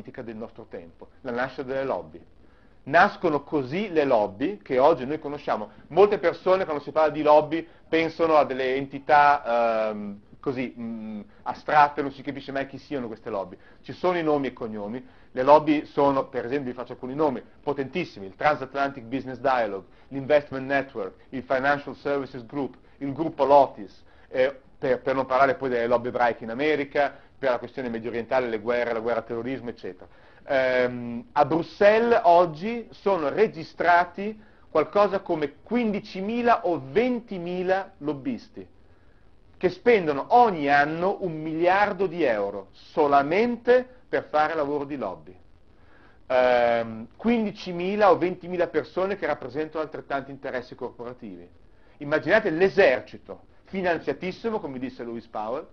politica del nostro tempo, la nascita delle lobby. Nascono così le lobby che oggi noi conosciamo. Molte persone quando si parla di lobby pensano a delle entità ehm, così mh, astratte, non si capisce mai chi siano queste lobby. Ci sono i nomi e i cognomi, le lobby sono, per esempio vi faccio alcuni nomi, potentissimi, il Transatlantic Business Dialogue, l'Investment Network, il Financial Services Group, il gruppo Lotis, eh, per, per, non parlare poi delle lobby ebraiche in America, per la questione medio orientale, le guerre, la guerra al terrorismo, eccetera ehm, a Bruxelles oggi sono registrati qualcosa come 15.000 o 20.000 lobbisti che spendono ogni anno un miliardo di euro solamente per fare lavoro di lobby. Eh, 15.000 o 20.000 persone che rappresentano altrettanti interessi corporativi. Immaginate l'esercito, finanziatissimo, come disse Louis Powell,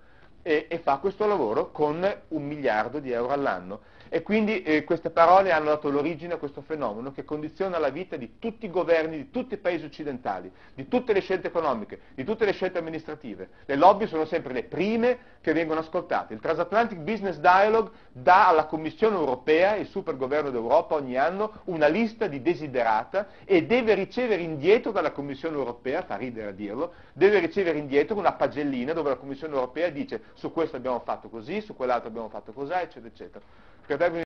e, e fa questo lavoro con un miliardo di euro all'anno. E quindi eh, queste parole hanno dato l'origine a questo fenomeno che condiziona la vita di tutti i governi, di tutti i paesi occidentali, di tutte le scelte economiche, di tutte le scelte amministrative. Le lobby sono sempre le prime che vengono ascoltate. Il Transatlantic Business Dialogue dà alla Commissione europea, il supergoverno d'Europa, ogni anno una lista di desiderata e deve ricevere indietro dalla Commissione europea, fa ridere a dirlo, deve ricevere indietro una pagellina dove la Commissione europea dice su questo abbiamo fatto così, su quell'altro abbiamo fatto così, eccetera, eccetera.